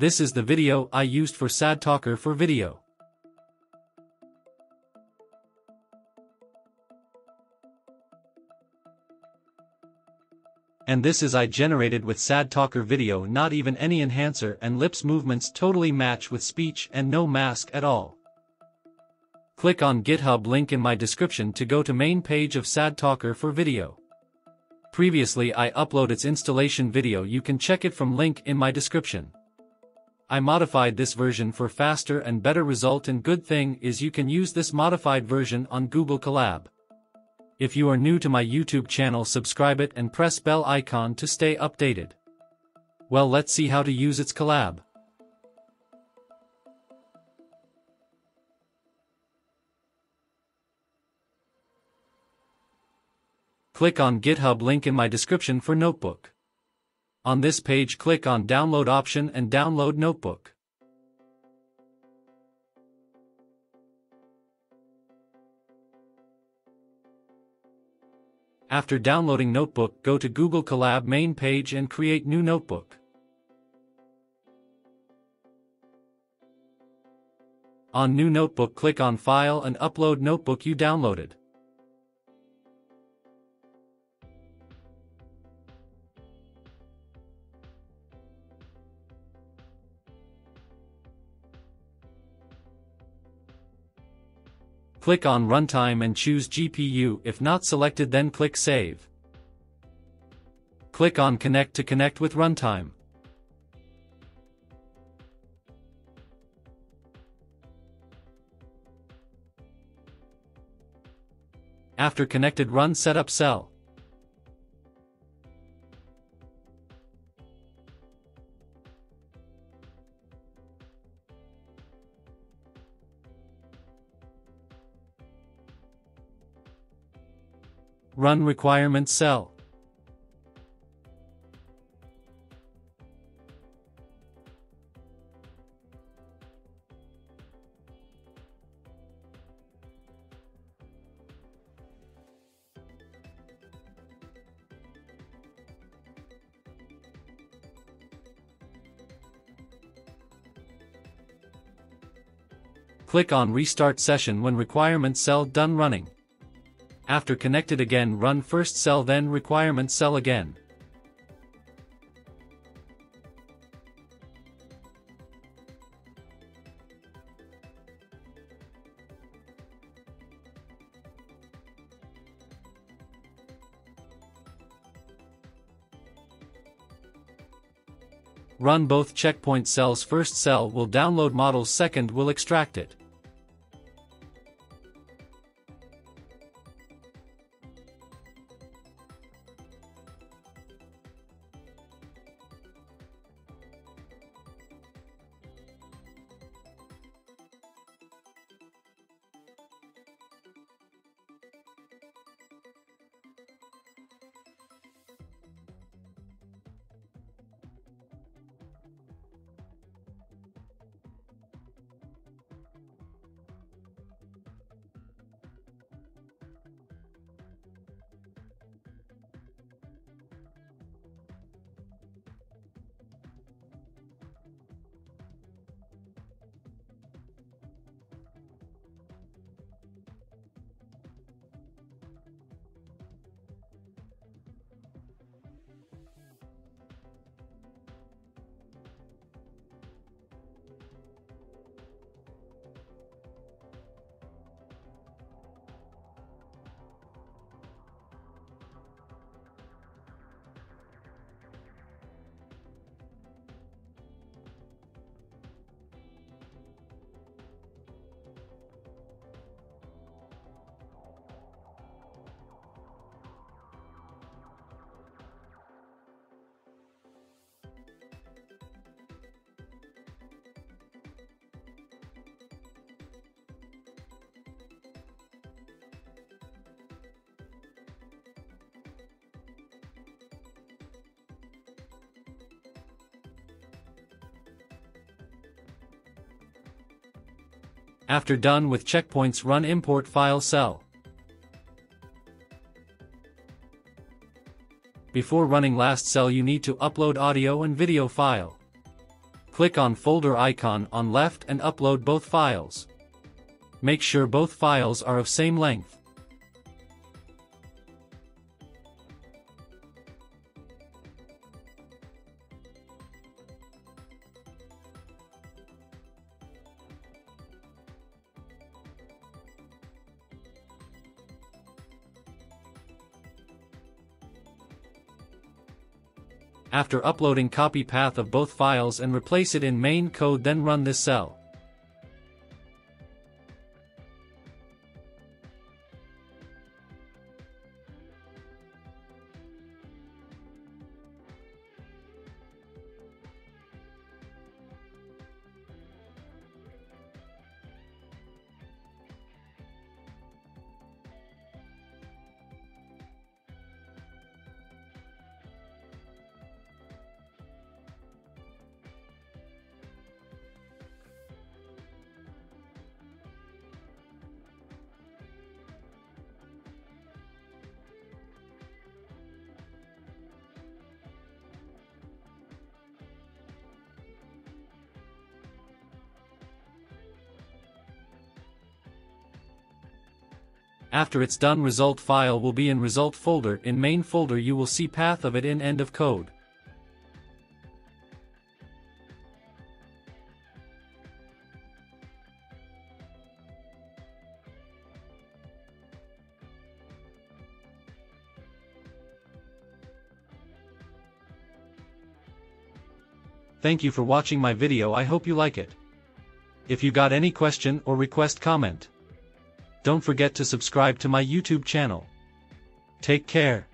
This is the video I used for SadTalker for video. And this is I generated with SadTalker video not even any enhancer and lips movements totally match with speech and no mask at all. Click on GitHub link in my description to go to main page of SadTalker for video. Previously I upload its installation video you can check it from link in my description. I modified this version for faster and better result and good thing is you can use this modified version on Google Colab. If you are new to my YouTube channel subscribe it and press bell icon to stay updated. Well let's see how to use its Colab. Click on GitHub link in my description for Notebook. On this page click on Download option and download Notebook. After downloading Notebook go to Google Colab main page and create new notebook. On New Notebook click on File and upload notebook you downloaded. Click on Runtime and choose GPU if not selected then click Save. Click on Connect to connect with Runtime. After connected run setup cell. Run requirement cell. Click on Restart Session when requirement cell done running. After connected again run first cell then requirement cell again. Run both checkpoint cells first cell will download models second will extract it. After done with checkpoints run import file cell. Before running last cell you need to upload audio and video file. Click on folder icon on left and upload both files. Make sure both files are of same length. After uploading copy path of both files and replace it in main code then run this cell. After it's done result file will be in result folder in main folder you will see path of it in end of code. Thank you for watching my video I hope you like it. If you got any question or request comment don't forget to subscribe to my YouTube channel. Take care.